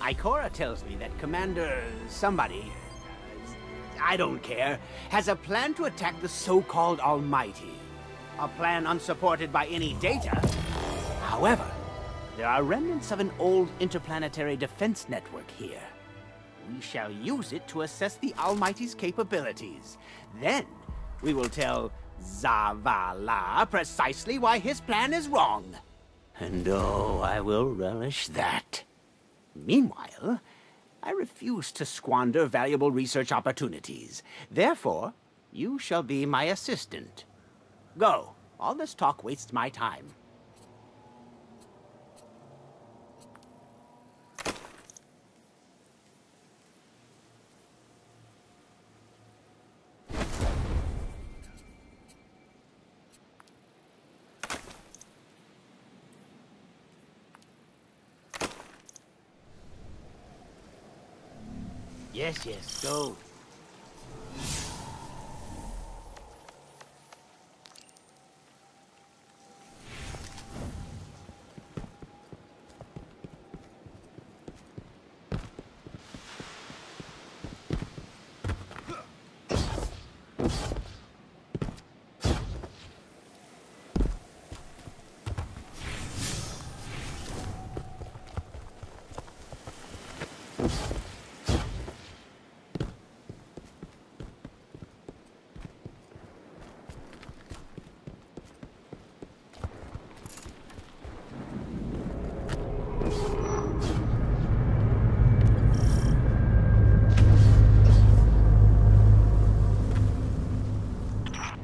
Ikora tells me that Commander somebody, I don't care, has a plan to attack the so-called Almighty. A plan unsupported by any data. However, there are remnants of an old interplanetary defense network here. We shall use it to assess the Almighty's capabilities. Then, we will tell Zavala precisely why his plan is wrong. And oh, I will relish that. Meanwhile, I refuse to squander valuable research opportunities. Therefore, you shall be my assistant. Go. All this talk wastes my time. Yes, yes, go.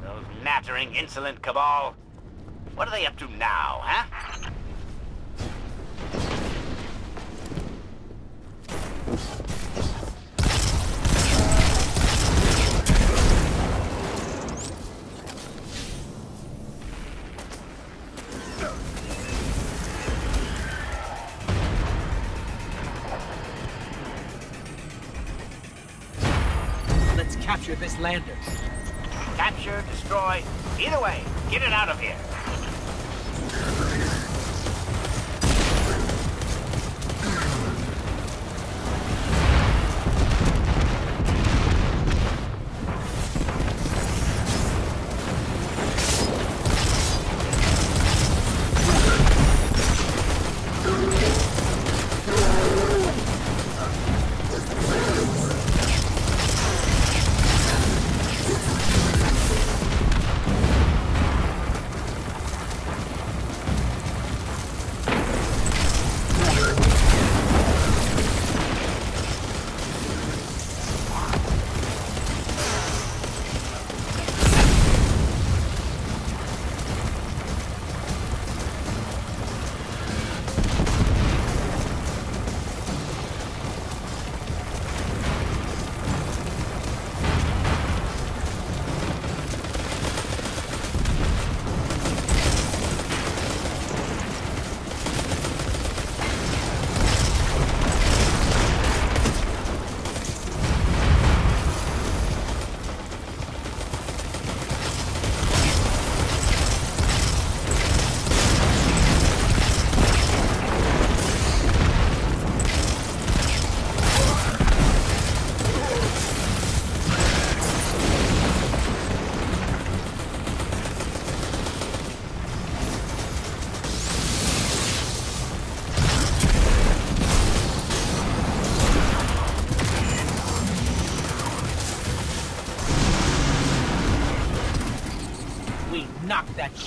Those nattering, insolent cabal. What are they up to now, huh? Let's capture this lander. Destroy. Either way, get it out of here.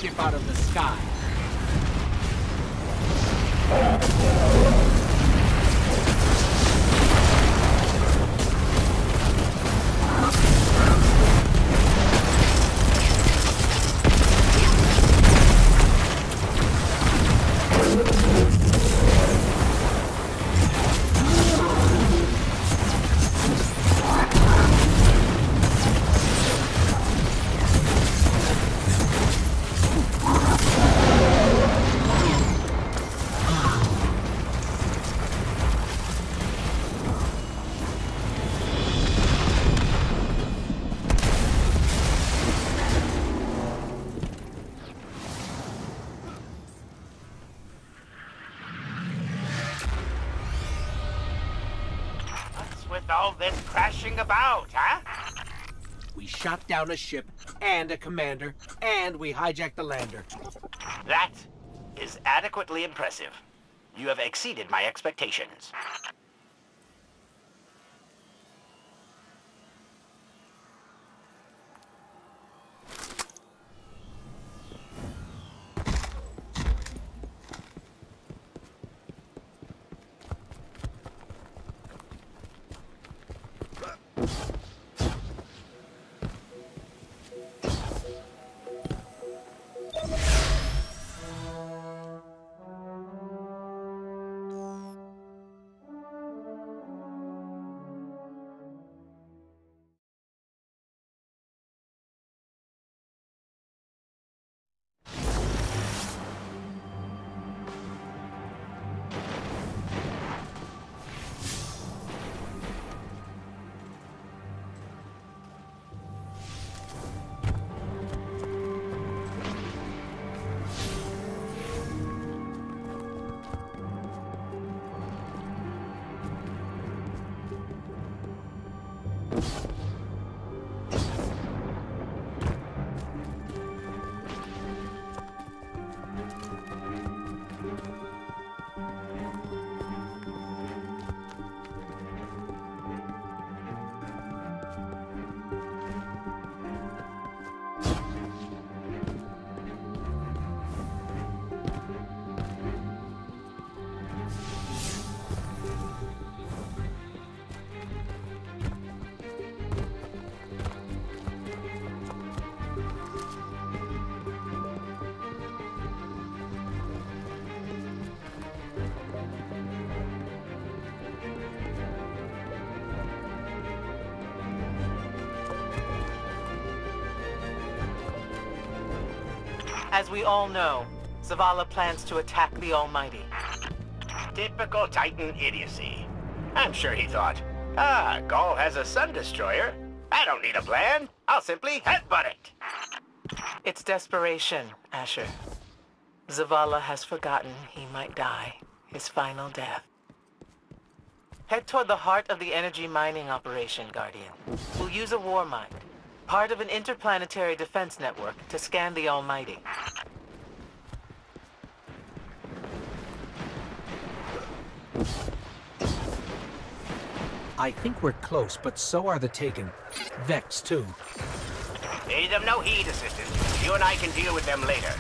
Knocked that ship out of the this crashing about, huh? We shot down a ship and a commander, and we hijacked the lander. That is adequately impressive. You have exceeded my expectations. As we all know, Zavala plans to attack the Almighty. Typical Titan idiocy. I'm sure he thought, ah, Ghaul has a Sun Destroyer. I don't need a plan. I'll simply headbutt it. It's desperation, Asher. Zavala has forgotten he might die, his final death. Head toward the heart of the energy mining operation, Guardian. We'll use a war mind, part of an interplanetary defense network, to scan the Almighty. I think we're close, but so are the Taken. Vex, too. Pay them no heed, Assistant. You and I can deal with them later.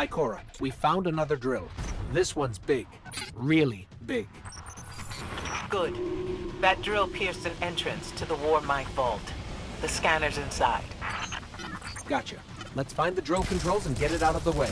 Ikora, we found another drill. This one's big. Really big. Good. That drill pierced an entrance to the Warmind Vault. The scanner's inside. Gotcha. Let's find the drill controls and get it out of the way.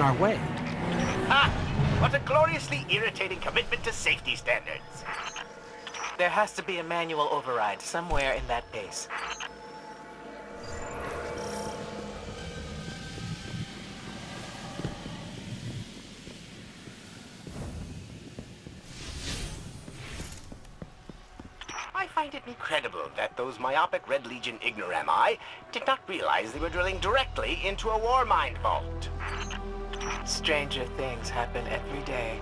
Our way. Ha! What a gloriously irritating commitment to safety standards. There has to be a manual override somewhere in that base. I find it incredible that those myopic Red Legion ignorami did not realize they were drilling directly into a war mind vault. Stranger things happen every day.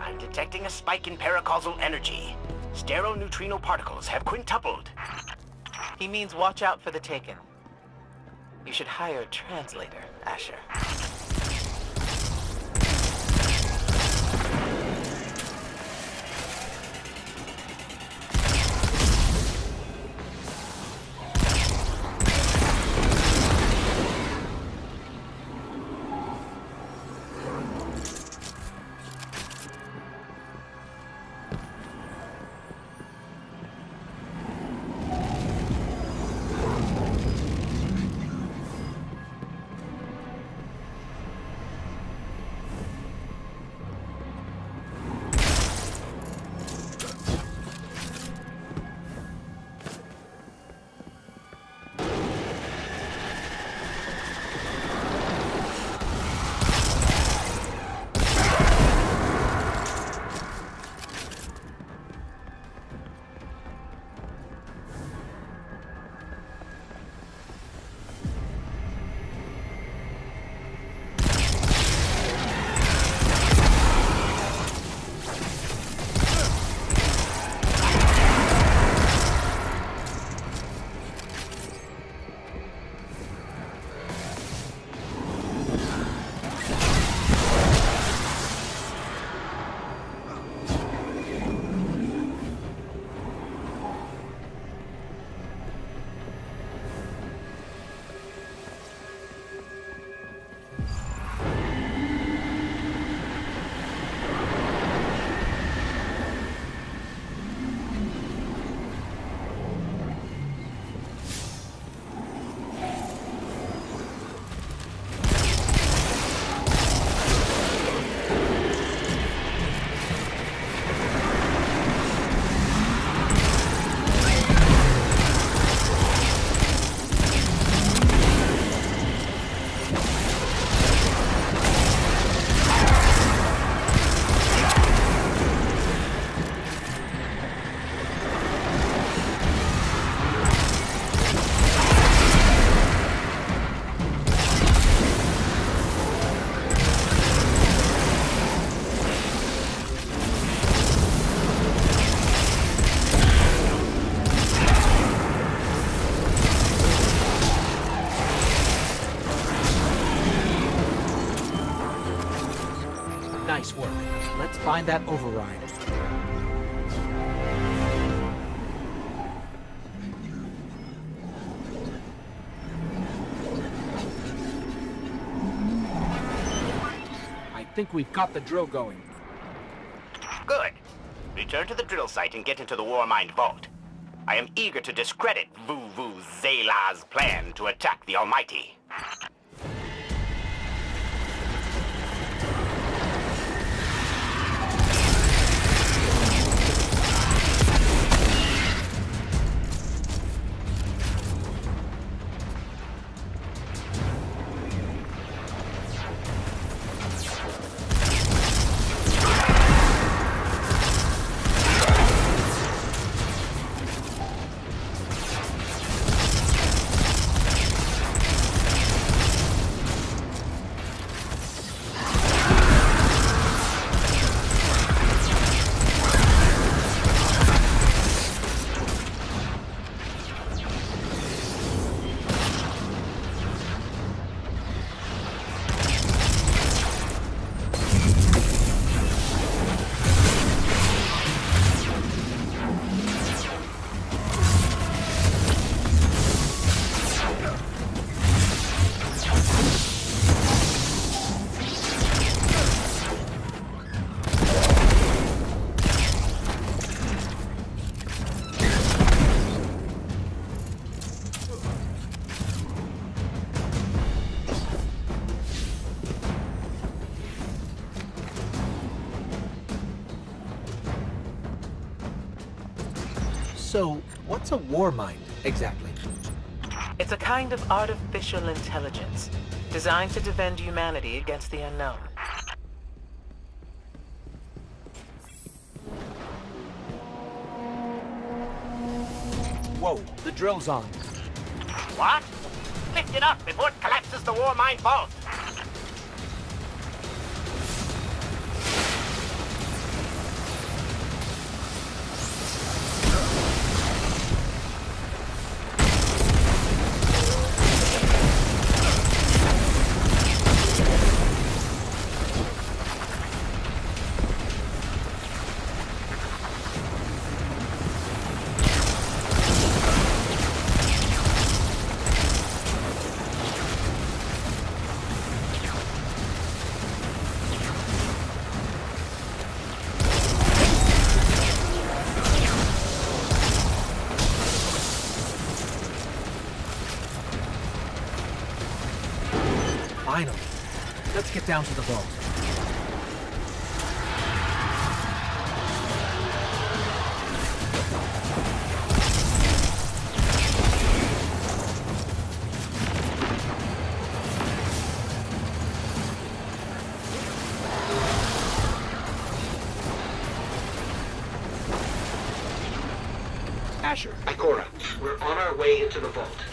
I'm detecting a spike in paracausal energy. Sterile neutrino particles have quintupled. He means watch out for the Taken. You should hire a translator, Asher. That override. I think we've got the drill going. Good. Return to the drill site and get into the War Mind Vault. I am eager to discredit Vu Vu Zayla's plan to attack the Almighty. What's a war mind, exactly? It's a kind of artificial intelligence designed to defend humanity against the unknown. Whoa, the drill's on. What? Lift it up before it collapses the Warmind vault. Down to the vault. Asher, Ikora, we're on our way into the vault.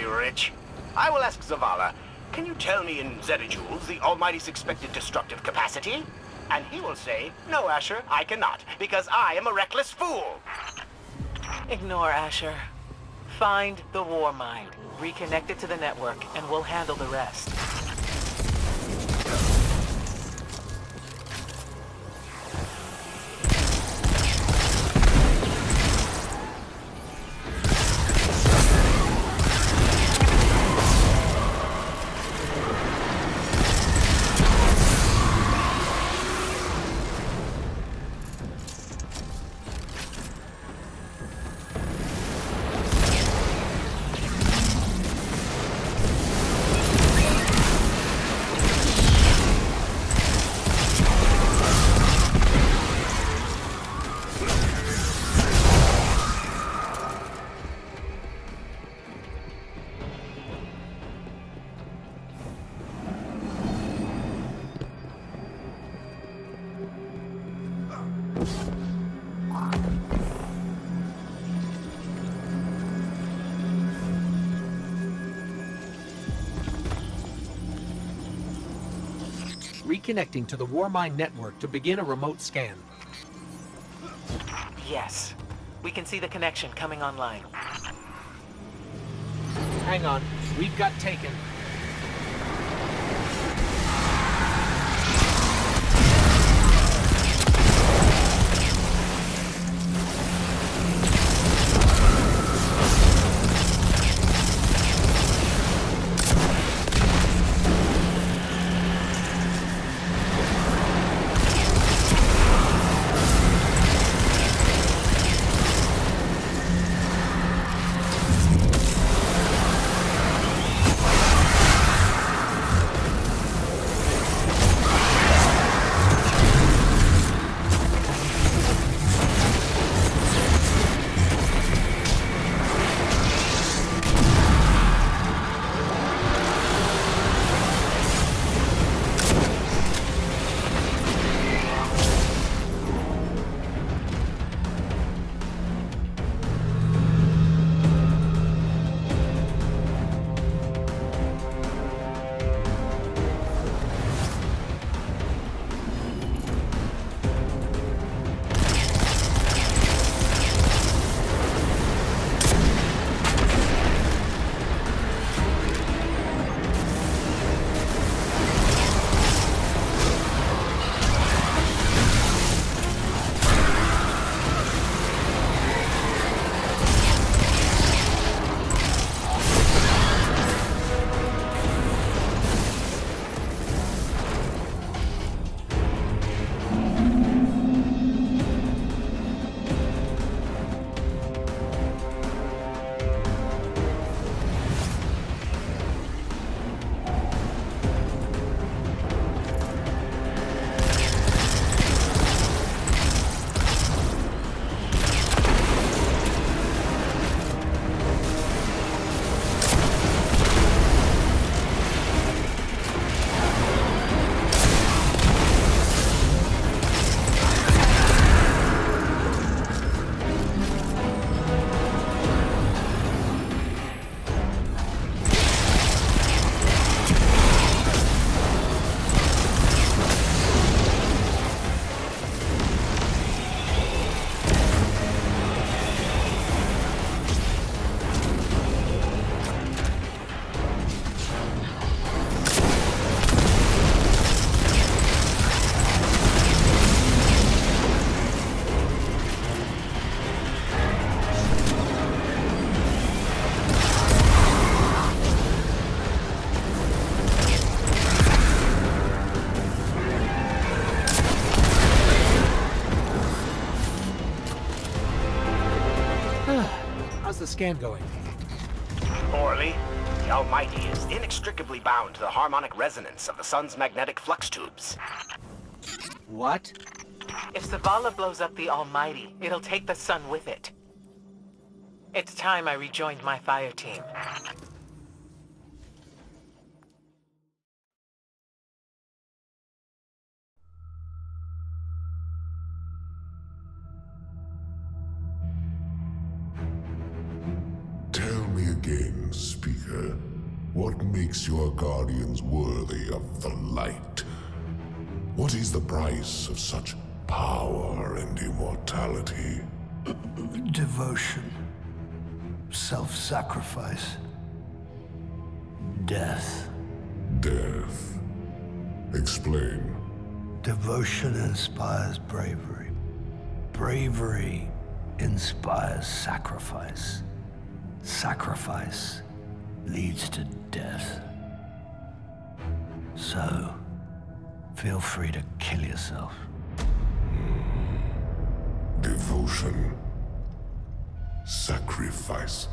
Be rich. I will ask Zavala, can you tell me in zetajoules the Almighty's expected destructive capacity? And he will say, no, Asher, I cannot, because I am a reckless fool. Ignore Asher. Find the war mind, reconnect it to the network, and we'll handle the rest. Reconnecting to the Warmind network to begin a remote scan. Yes. We can see the connection coming online. Hang on, we've got taken. Scan going? Poorly. The Almighty is inextricably bound to the harmonic resonance of the sun's magnetic flux tubes. What? If Zavala blows up the Almighty, it'll take the sun with it. It's time I rejoined my fire team. Again, Speaker, what makes your guardians worthy of the light? What is the price of such power and immortality? Devotion. Self-sacrifice. Death. Death. Explain. Devotion inspires bravery. Bravery inspires sacrifice. Sacrifice leads to death. So, feel free to kill yourself. Devotion. Sacrifice.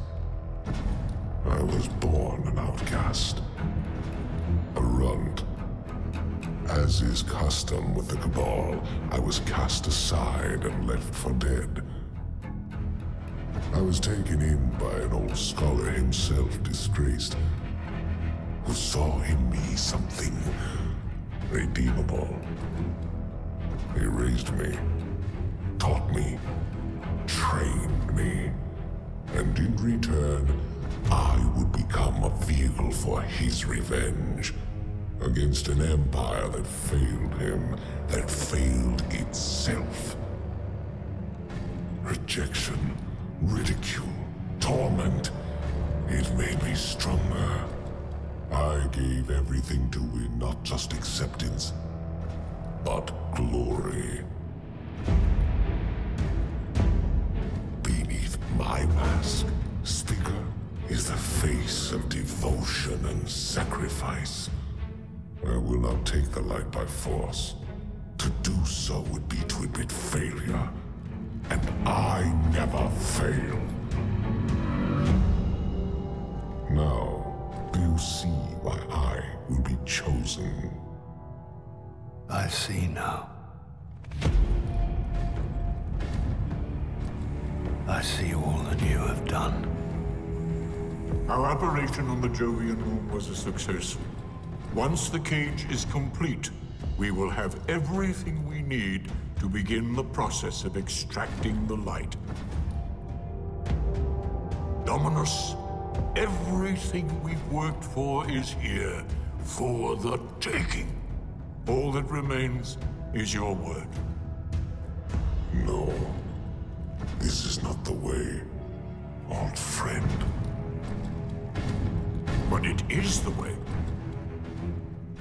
I was born an outcast. A runt. As is custom with the Cabal, I was cast aside and left for dead. I was taken in by an old scholar himself disgraced, who saw in me something redeemable. He raised me, taught me, trained me, and in return, I would become a vehicle for his revenge against an empire that failed him, that failed itself. Rejection, ridicule, torment. It made me stronger. I gave everything to win not just acceptance, but glory. Beneath my mask, Speaker, is the face of devotion and sacrifice. I will not take the light by force. To do so would be to admit failure. And I never fail. Now, do you see why I will be chosen? I see now. I see all that you have done. Our operation on the Jovian moon was a success. Once the cage is complete, we will have everything we need to begin the process of extracting the light. Dominus, everything we've worked for is here, for the taking. All that remains is your word. No. This is not the way, old friend. But it is the way.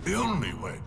The only way.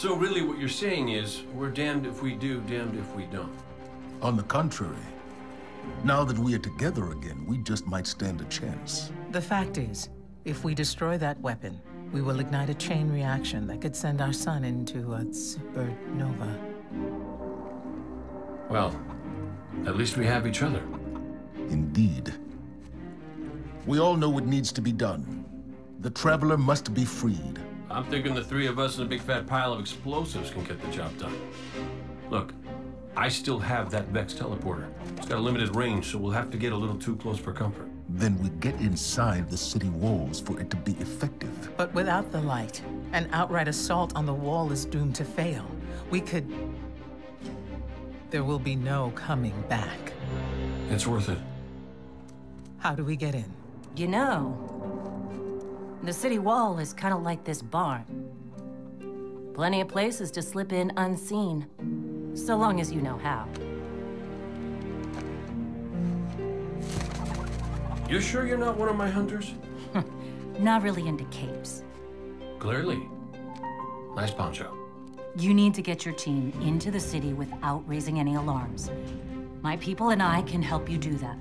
So really what you're saying is, we're damned if we do, damned if we don't. On the contrary, now that we are together again, we just might stand a chance. The fact is, if we destroy that weapon, we will ignite a chain reaction that could send our sun into a supernova. Well, at least we have each other. Indeed. We all know what needs to be done. The Traveler must be freed. I'm thinking the three of us and a big fat pile of explosives can get the job done. Look, I still have that Vex teleporter. It's got a limited range, so we'll have to get a little too close for comfort. Then we get inside the city walls for it to be effective. But without the light, an outright assault on the wall is doomed to fail. We could... There will be no coming back. It's worth it. How do we get in? You know, the city wall is kind of like this barn. Plenty of places to slip in unseen, so long as you know how. You sure you're not one of my hunters? Not really into capes. Clearly. Nice poncho. You need to get your team into the city without raising any alarms. My people and I can help you do that.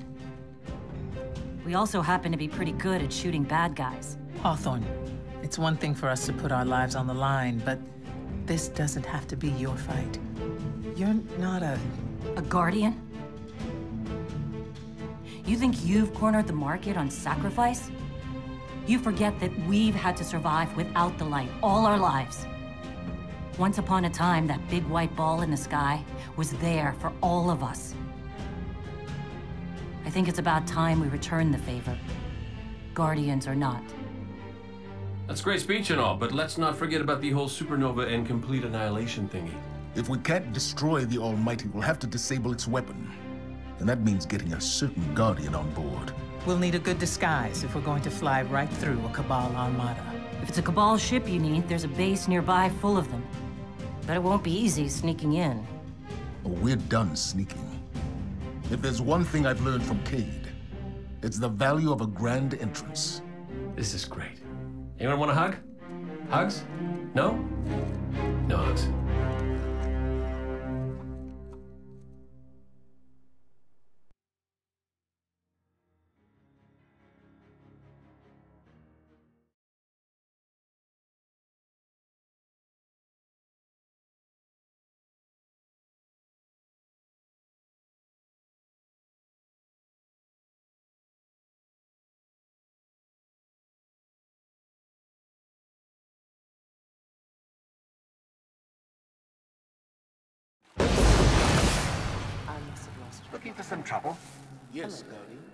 We also happen to be pretty good at shooting bad guys. Hawthorne, it's one thing for us to put our lives on the line, but this doesn't have to be your fight. You're not a... A guardian? You think you've cornered the market on sacrifice? You forget that we've had to survive without the light all our lives. Once upon a time, that big white ball in the sky was there for all of us. I think it's about time we return the favor. Guardians or not. That's great speech and all, but let's not forget about the whole supernova and complete annihilation thingy. If we can't destroy the Almighty, we'll have to disable its weapon. And that means getting a certain Guardian on board. We'll need a good disguise if we're going to fly right through a Cabal armada. If it's a Cabal ship you need, there's a base nearby full of them. But it won't be easy sneaking in. Oh, we're done sneaking. If there's one thing I've learned from Cayde, it's the value of a grand entrance. This is great. Anyone want a hug? Hugs? No? No hugs. Trouble? Yes, Guardian.